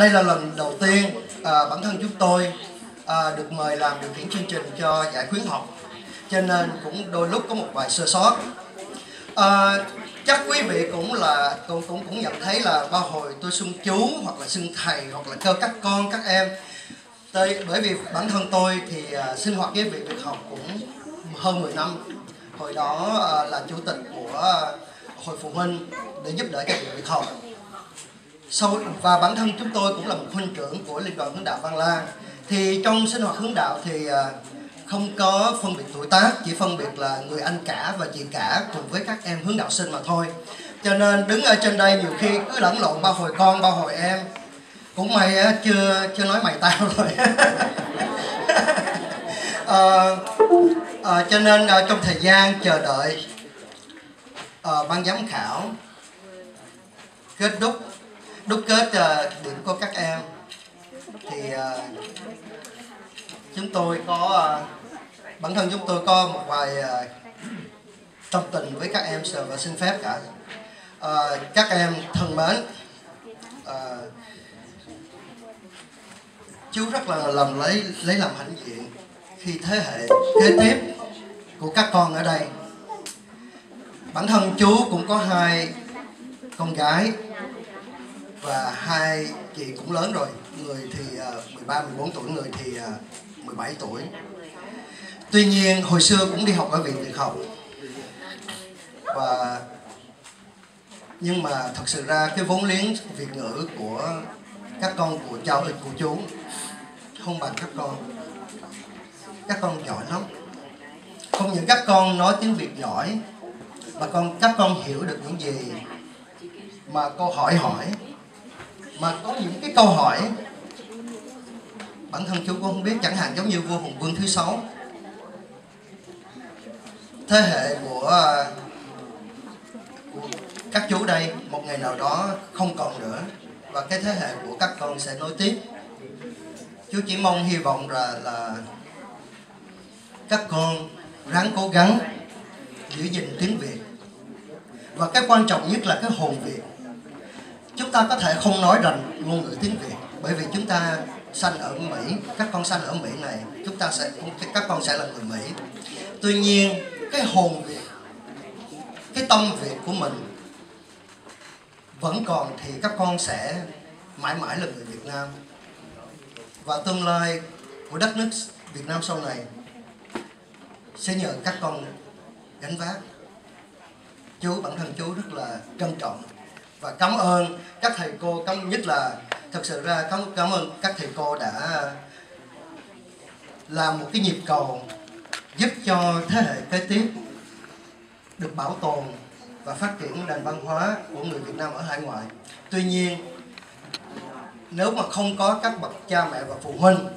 đây là lần đầu tiên à, bản thân chúng tôi à, được mời làm điều khiển chương trình cho giải khuyến học. Cho nên cũng đôi lúc có một vài sơ sót. À, chắc quý vị cũng là cũng cũng cũng nhận thấy là bao hồi tôi xưng chú hoặc là xưng thầy hoặc là kêu các con các em. Tôi, bởi vì bản thân tôi thì à, sinh hoạt với việc việc học cũng hơn 10 năm. Hồi đó à, là chủ tịch của hội phụ huynh để giúp đỡ các việc học sau và bản thân chúng tôi cũng là một huynh trưởng của liên đoàn hướng đạo Văn La thì trong sinh hoạt hướng đạo thì à, không có phân biệt tuổi tác chỉ phân biệt là người anh cả và chị cả cùng với các em hướng đạo sinh mà thôi. Cho nên đứng ở trên đây nhiều khi cứ lẫn lộn bao hồi con bao hồi em. Cũng may chưa chưa nói mày tao rồi. À, à, cho nên à, trong thời gian chờ đợi à, ban giám khảo kết thúc đúc kết uh, điểm của các em. Thì uh, chúng tôi có uh, bản thân chúng tôi có một vài uh, tâm tình với các em và xin phép cả. Uh, các em thân mến uh, chú rất là làm lấy lấy làm hãnh diện khi thế hệ kế tiếp của các con ở đây. Bản thân chú cũng có hai con gái và hai chị cũng lớn rồi, người thì à, 13 14 tuổi, người thì à, 17 tuổi. Tuy nhiên, hồi xưa cũng đi học ở viện Việt học. Và, nhưng mà thật sự ra cái vốn liếng việt ngữ của các con của cháu ờ, của chú không bằng các con. Các con giỏi lắm. Không những các con nói tiếng việt giỏi, mà con, các con hiểu được những gì mà cô hỏi hỏi mà có những cái câu hỏi bản thân chú cũng không biết chẳng hạn giống như vua hùng vương thứ sáu. Thế hệ của, của các chú đây một ngày nào đó không còn nữa và cái thế hệ của các con sẽ nối tiếp. Chú chỉ mong hy vọng là là các con ráng cố gắng giữ gìn tiếng việt. Và cái quan trọng nhất là cái hồn việt chúng ta có thể không nói rành ngôn ngữ tiếng Việt, bởi vì chúng ta sanh ở Mỹ, các con sanh ở Mỹ này, chúng ta sẽ, các con sẽ là người Mỹ. Tuy nhiên, cái hồn Việt, cái tâm Việt của mình vẫn còn thì các con sẽ mãi mãi là người Việt Nam. Và tương lai của đất nước Việt Nam sau này sẽ nhờ các con gánh vác. Chú, bản thân chú rất là trân trọng và cảm ơn các thầy cô, cảm, nhất là thật sự ra cảm cảm ơn các thầy cô đã làm một cái nhịp cầu giúp cho thế hệ kế tiếp được bảo tồn và phát triển nền văn hóa của người Việt Nam ở hải ngoại. Tuy nhiên, nếu mà không có các bậc cha mẹ và phụ huynh,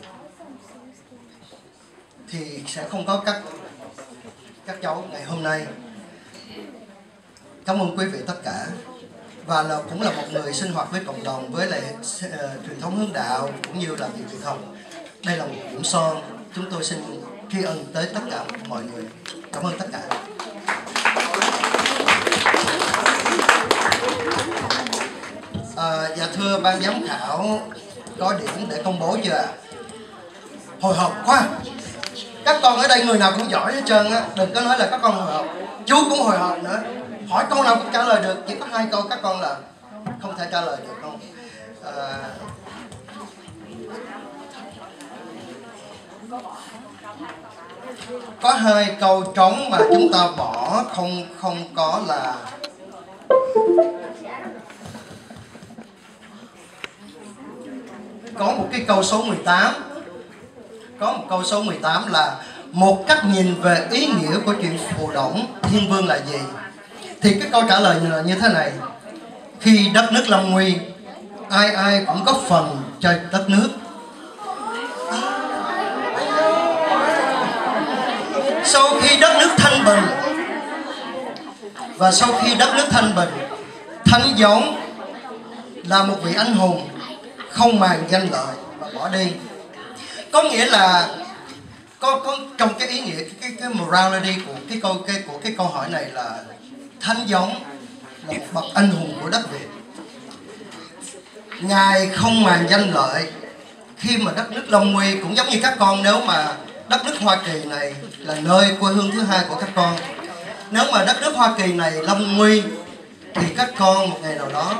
thì sẽ không có các các cháu ngày hôm nay. Cảm ơn quý vị tất cả và là cũng là một người sinh hoạt với cộng đồng với lại uh, truyền thống hướng đạo cũng như là việc truyền thống đây là một điểm son. Chúng tôi xin tri ân tới tất cả mọi người. Cảm ơn tất cả. À, dạ thưa ban giám khảo có điểm để công bố chưa hồi hộp quá. Các con ở đây người nào cũng giỏi hết trơn á. Đừng có nói là các con hồi hộp. Chú cũng hồi hộp nữa hỏi câu nào cũng trả lời được chỉ có hai câu các con là không thể trả lời được không? À, có hai câu trống mà chúng ta bỏ không không có là có một cái câu số 18 có một câu số 18 là một cách nhìn về ý nghĩa của chuyện phù động thiên vương là gì? Thì cái câu trả lời là như thế này. Khi đất nước lâm nguy ai ai cũng góp phần cho đất nước. Sau khi đất nước thanh bình và sau khi đất nước thanh bình thánh giống là một vị anh hùng không màng danh lợi và bỏ đi. Có nghĩa là có, có trong cái ý nghĩa cái, cái, cái morality của cái câu cái của cái câu hỏi này là thánh giống là một bậc anh hùng của đất Việt. Ngài không màng danh lợi, khi mà đất nước Long Nguy cũng giống như các con nếu mà đất nước Hoa Kỳ này là nơi quê hương thứ hai của các con. Nếu mà đất nước Hoa Kỳ này Long Nguy thì các con một ngày nào đó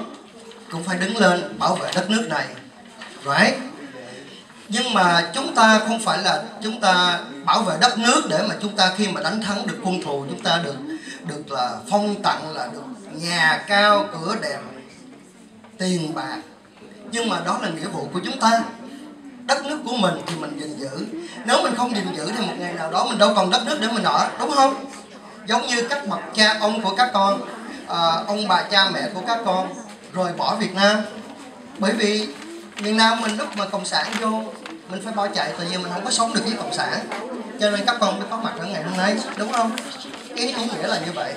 cũng phải đứng lên bảo vệ đất nước này. Right? Nhưng mà chúng ta không phải là chúng ta bảo vệ đất nước để mà chúng ta khi mà đánh thắng được quân thù, chúng ta được được là phong tặng là được nhà cao cửa đẹp tiền bạc. Nhưng mà đó là nghĩa vụ của chúng ta. Đất nước của mình thì mình gìn giữ. Nếu mình không gìn giữ thì một ngày nào đó mình đâu còn đất nước để mình ở đúng không? Giống như các bậc cha ông của các con à, ông bà cha mẹ của các con rồi bỏ Việt Nam. Bởi vì miền Nam mình lúc mà cộng sản vô mình phải bỏ chạy tại vì mình không có sống được với cộng sản. Cho nên các con mới có mặt ở ngày hôm nay đúng không? Cái ý nghĩa là như vậy.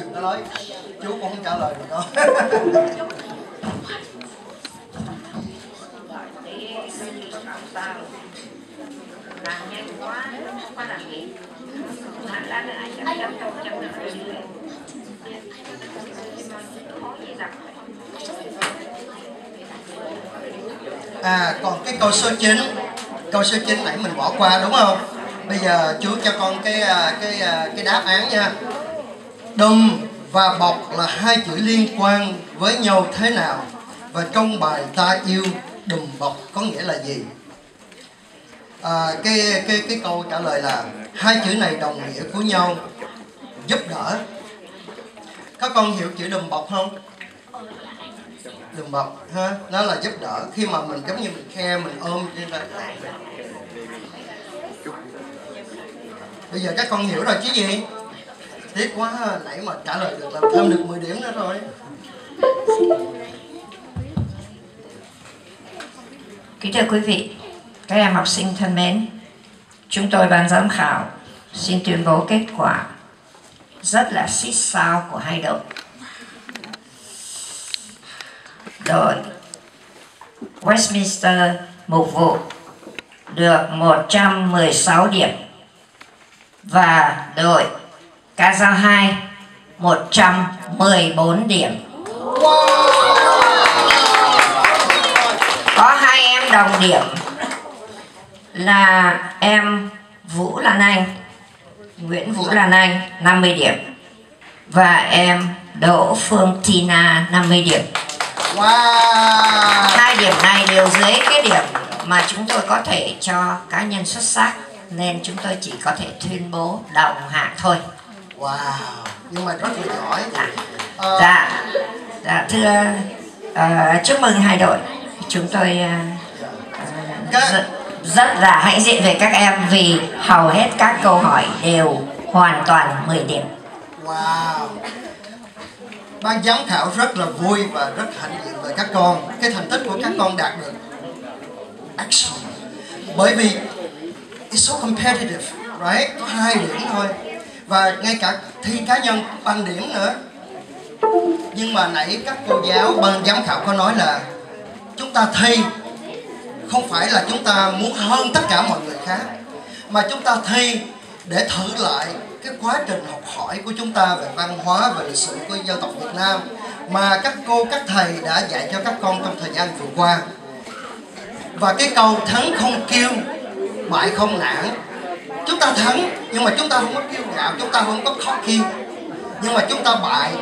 Đừng có nói, chú cũng không trả lời được đâu. Làm nhanh quá không có làm gì ra là chấm chấm chấm chấm được rồi à còn cái câu số 9 câu số 9 nãy mình bỏ qua đúng không? Bây giờ chú cho con cái à, cái à, cái đáp án nha. Đùm và bọc là hai chữ liên quan với nhau thế nào? Và trong bài ta yêu đùm bọc có nghĩa là gì? À, cái cái cái câu trả lời là hai chữ này đồng nghĩa của nhau giúp đỡ. Các con hiểu chữ đùm bọc không? Đường bọc ha nó là giúp đỡ khi mà mình giống như mình khe mình ôm trên tay bây giờ các con hiểu rồi chứ gì tiếc quá ha. nãy mà trả lời được là thêm được 10 điểm nữa rồi Kính thưa quý vị, các em học sinh thân mến, chúng tôi ban giám khảo xin tuyên bố kết quả rất là xích sao của hai đội. Đội Westminster mục vụ được 116 điểm và đội Ca Giao 2 114 điểm. Có hai em đồng điểm là em Vũ Lan Anh, Nguyễn Vũ Lan Anh 50 điểm và em Đỗ Phương Tina 50 điểm wow Hai điểm này đều dưới cái điểm mà chúng tôi có thể cho cá nhân xuất sắc nên chúng tôi chỉ có thể tuyên bố đồng hạng thôi. wow nhưng mà rất là giỏi Dạ. Ờ, Dạ, dạ thưa ờ, chúc mừng hai đội. Chúng tôi ờ, rất, rất là hãnh diện về các em vì hầu hết các câu hỏi đều hoàn toàn 10 điểm. Wow Ban giám khảo rất là vui và rất hạnh diện về các con. Cái thành tích của các con đạt được Excellent. Bởi vì It's so competitive, Right? Có hai điểm thôi. Và ngay cả thi cá nhân bằng điểm nữa. Nhưng mà nãy các cô giáo, ban giám khảo có nói là Chúng ta thi Không phải là chúng ta muốn hơn tất cả mọi người khác, Mà chúng ta thi để thử lại cái quá trình học hỏi của chúng ta về văn hóa và lịch sử của dân tộc Việt Nam mà các cô, các thầy đã dạy cho các con trong thời gian vừa qua. Và cái câu thắng không kêu, bại không nản chúng ta thắng, nhưng mà chúng ta không có kiêu ngạo, chúng ta không có khó kiêu. Nhưng mà chúng ta bại,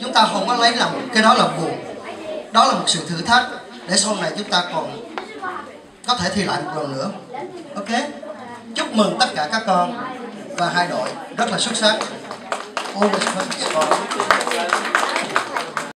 chúng ta không có lấy lòng. Cái đó là buồn. Đó là một sự thử thách. Để sau này chúng ta còn có thể thi lại một lần nữa. Ok? Chúc mừng tất cả các con và hai đội rất là xuất sắc. Always perfect score.